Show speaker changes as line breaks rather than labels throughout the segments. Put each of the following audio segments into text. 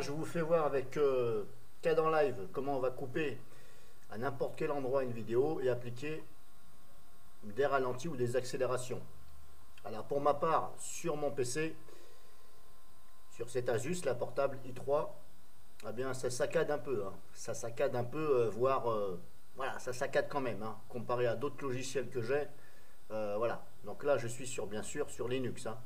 je vous fais voir avec euh, CAD en live comment on va couper à n'importe quel endroit une vidéo et appliquer des ralentis ou des accélérations. Alors pour ma part, sur mon PC, sur cet Asus, la portable i3, eh bien ça saccade un peu. Hein. Ça saccade un peu, euh, voire... Euh, voilà, ça saccade quand même, hein, comparé à d'autres logiciels que j'ai. Euh, voilà, donc là je suis sur, bien sûr, sur Linux. Hein.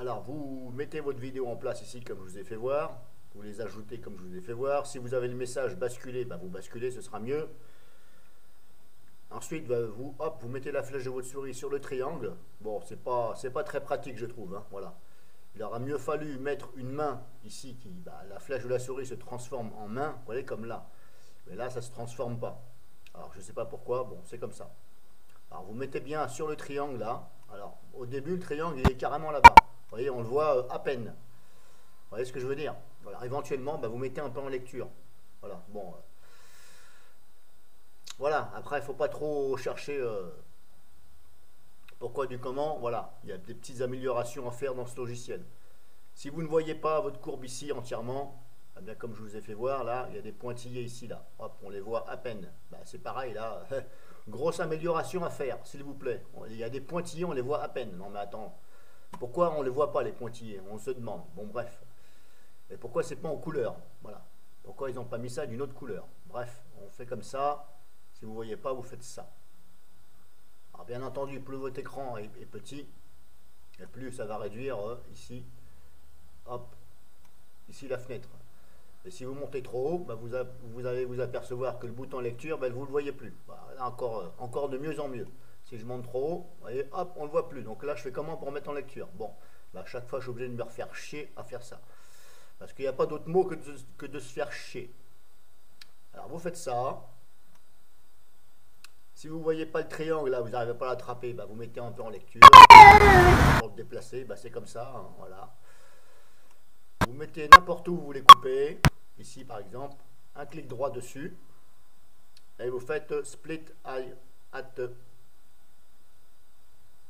Alors, vous mettez votre vidéo en place ici, comme je vous ai fait voir. Vous les ajoutez comme je vous ai fait voir. Si vous avez le message basculer, bah, vous basculez, ce sera mieux. Ensuite, bah, vous, mettez la flèche de votre souris sur le triangle. Bon, c'est pas, pas très pratique, je trouve. Hein, voilà. Il aura mieux fallu mettre une main ici, qui, bah, la flèche de la souris se transforme en main, vous voyez, comme là. Mais là, ça ne se transforme pas. Alors, je ne sais pas pourquoi, bon, c'est comme ça. Alors, vous mettez bien sur le triangle, là. Alors, au début, le triangle, il est carrément là-bas. Vous voyez, on le voit euh, à peine. Vous voyez ce que je veux dire? Voilà, éventuellement, bah, vous mettez un peu en lecture. Voilà, bon. Euh. voilà, après, il ne faut pas trop chercher euh, pourquoi du comment. Voilà, il y a des petites améliorations à faire dans ce logiciel. Si vous ne voyez pas votre courbe ici entièrement, eh comme je vous ai fait voir, là, il y a des pointillés ici, là. Hop, on les voit à peine. Bah, c'est pareil, là. Grosse amélioration à faire, s'il vous plaît. Il y a des pointillés, on les voit à peine. Non, mais attends. Pourquoi on ne les voit pas, les pointillés? On se demande. Bon, bref. Et pourquoi c'est pas en couleur? Voilà. Pourquoi ils n'ont pas mis ça d'une autre couleur? Bref, on fait comme ça. Si vous ne voyez pas, vous faites ça. Alors, bien entendu, plus votre écran est, petit, et plus ça va réduire euh, ici. Hop. Ici, la fenêtre. Et si vous montez trop haut, bah, vous, allez vous apercevoir que le bouton lecture, bah, vous ne le voyez plus. Euh, encore de mieux en mieux. Si je monte trop haut, voyez, hop, on ne le voit plus. Donc là, je fais comment pour mettre en lecture? Bon, bah, à chaque fois, je suis obligé de me refaire chier à faire ça. Parce qu'il n'y a pas d'autre mot que de, se faire chier. Alors, vous faites ça. Si vous ne voyez pas le triangle, là, vous n'arrivez pas à l'attraper, bah, vous mettez un peu en lecture. Pour le déplacer, bah, c'est comme ça, hein, voilà. Vous mettez n'importe où vous voulez couper. Ici, par exemple, un clic droit dessus. Et vous faites split at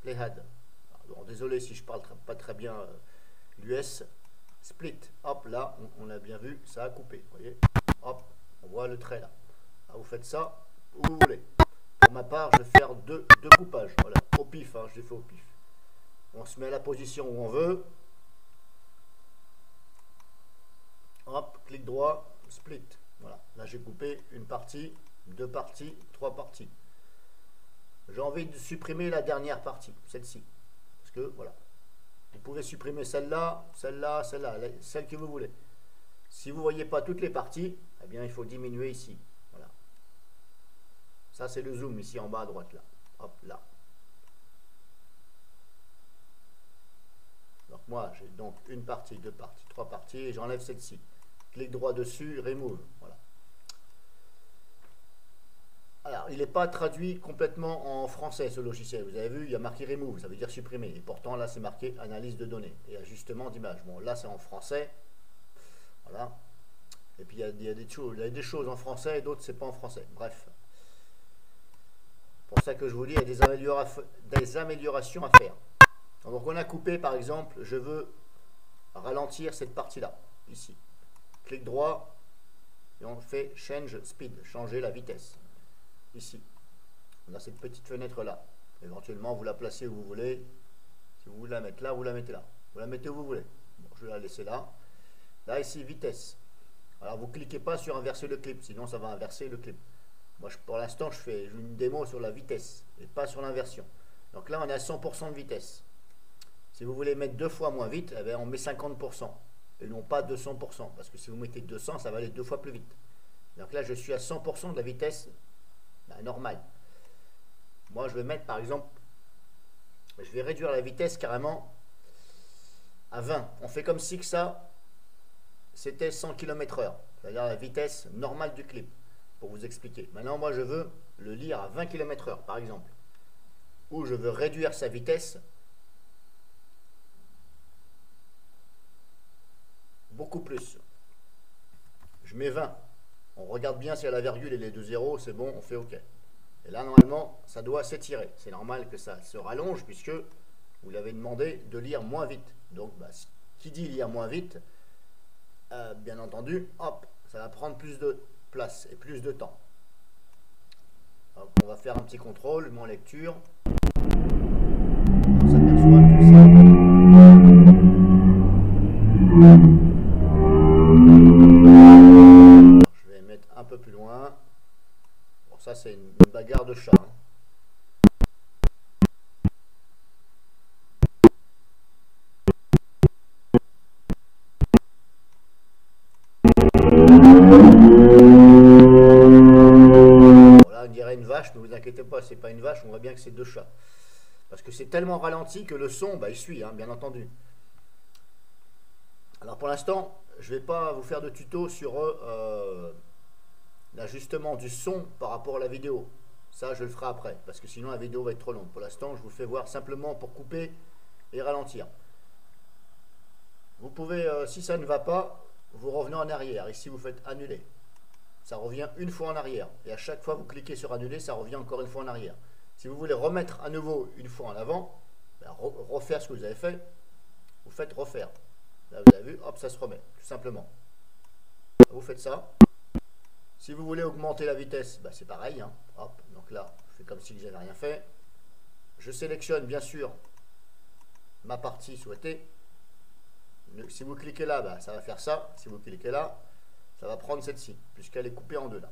playhead. désolé si je parle pas très bien euh, l'US. Split, hop, là, on, l'a bien vu, ça a coupé. voyez Hop, on voit le trait là. Ah, vous faites ça où vous voulez. Pour ma part, je vais faire deux, deux coupages. Voilà, au pif, hein, je l'ai fait au pif. On se met à la position où on veut. Hop, clic droit, split. Voilà, là j'ai coupé une partie, deux parties, trois parties. J'ai envie de supprimer la dernière partie, celle-ci. Parce que, voilà. Vous pouvez supprimer celle-là, celle-là, celle-là, celle que vous voulez. Si vous ne voyez pas toutes les parties, eh bien, il faut diminuer ici. Voilà. Ça, c'est le zoom ici en bas à droite, là. Hop, là. Donc, moi, j'ai donc une partie, deux parties, trois parties, et j'enlève celle-ci. Clic droit dessus, remove. Voilà. Alors, il n'est pas traduit complètement en français ce logiciel. Vous avez vu, il y a marqué remove, ça veut dire supprimer. Et pourtant, là, c'est marqué analyse de données et ajustement d'image. Bon, là, c'est en français. Voilà. Et puis, il y a, des, choses, il y a des choses en français et d'autres, c'est pas en français. Bref. Pour ça que je vous dis, il y a des, des améliorations à faire. Donc, on a coupé, par exemple, je veux ralentir cette partie-là, ici. Clic droit, et on fait Change Speed, changer la vitesse ici. On a cette petite fenêtre là. Éventuellement, vous la placez où vous voulez. Si vous voulez la mettre là, vous la mettez là. Vous la mettez où vous voulez. je vais la laisser là. Là, ici, vitesse. Alors, vous cliquez pas sur inverser le clip, sinon ça va inverser le clip. Moi, pour l'instant, je fais une démo sur la vitesse et pas sur l'inversion. Donc là, on est à 100% de vitesse. Si vous voulez mettre deux fois moins vite, eh on met 50%. Et non pas 200%. Parce que si vous mettez 200, ça va aller deux fois plus vite. Donc là, je suis à 100% de la vitesse ben, normal. Moi, je vais mettre, par exemple, je vais réduire la vitesse carrément à 20. On fait comme si que ça, c'était 100 km heure. C'est-à-dire la vitesse normale du clip, pour vous expliquer. Maintenant, moi, je veux le lire à 20 km heure, par exemple. Ou je veux réduire sa vitesse beaucoup plus. Je mets 20. On regarde bien si la virgule et les deux zéros, c'est bon, on fait OK. Et là, normalement, ça doit s'étirer. C'est normal que ça se rallonge puisque vous l'avez demandé de lire moins vite. Donc, bah, qui dit lire moins vite, euh, bien entendu, hop, ça va prendre plus de place et plus de temps. on va faire un petit contrôle, mon lecture. Ça c'est une bagarre de chat. Hein. ne vous inquiétez pas, c'est pas une vache, on voit bien que c'est deux chats. Parce que c'est tellement ralenti que le son, bah, il suit, hein, bien entendu. Alors pour l'instant, je ne vais pas vous faire de tuto sur euh, l'ajustement du son par rapport à la vidéo. Ça, je le ferai après, parce que sinon la vidéo va être trop longue. Pour l'instant, je vous fais voir simplement pour couper et ralentir. Vous pouvez, euh, si ça ne va pas, vous revenez en arrière. Ici, vous faites annuler ça revient une fois en arrière. Et à chaque fois, vous cliquez sur annuler, ça revient encore une fois en arrière. Si vous voulez remettre à nouveau une fois en avant, ben, refaire ce que vous avez fait, vous faites refaire. Là, vous avez vu, hop, ça se remet, tout simplement. Vous faites ça. Si vous voulez augmenter la vitesse, ben, c'est pareil. Hein. Donc là, je fais comme si je n'avais rien fait. Je sélectionne, bien sûr, ma partie souhaitée. Si vous cliquez là, ben, ça va faire ça. Si vous cliquez là, ça va prendre celle-ci, puisqu'elle est coupée en deux là.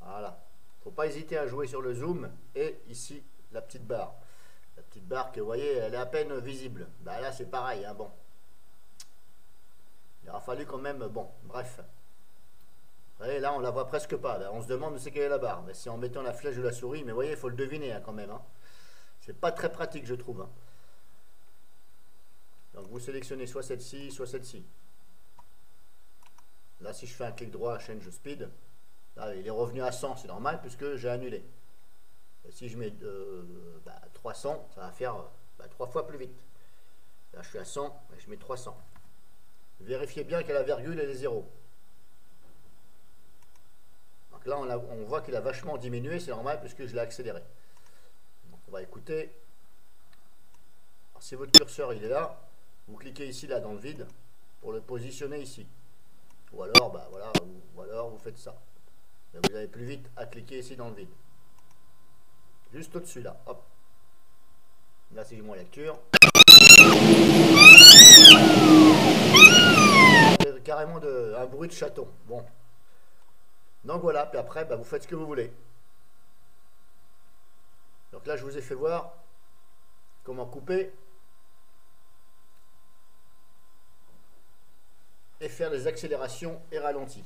Voilà. faut pas hésiter à jouer sur le zoom et ici la petite barre. La petite barre que vous voyez, elle est à peine visible. Bah là c'est pareil, hein, bon. Il aura fallu quand même, bon, bref. Vous voyez, là on la voit presque pas. on se demande où c'est quelle est la barre. Mais c'est en mettant la flèche de la souris, mais vous voyez, il faut le deviner hein, quand même. Hein. C'est pas très pratique, je trouve. Hein. Donc vous sélectionnez soit celle-ci, soit celle-ci. Là, si je fais un clic droit, change speed, là, il est revenu à 100, c'est normal puisque j'ai annulé. si je mets 300, euh, bah, ça va faire bah, 3 fois plus vite. Là, je suis à 100, je mets 300. Vérifiez bien que la virgule et les zéros. Donc là, on, voit qu'il a vachement diminué, c'est normal puisque je l'ai accéléré. on va écouter. si votre curseur il est là, vous cliquez ici là dans le vide pour le positionner ici. Ou alors, bah, voilà, ou, alors vous faites ça. vous avez plus vite à cliquer ici dans le vide. Juste au-dessus là, hop. Là c'est mon lecture. Carrément de, un bruit de chaton. Bon. Donc voilà, puis après, bah, vous faites ce que vous voulez. Donc là, je vous ai fait voir comment couper et faire les accélérations et ralentis.